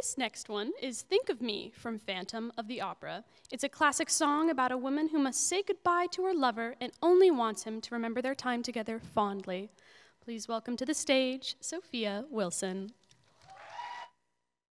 This next one is Think of Me from Phantom of the Opera. It's a classic song about a woman who must say goodbye to her lover and only wants him to remember their time together fondly. Please welcome to the stage Sophia Wilson.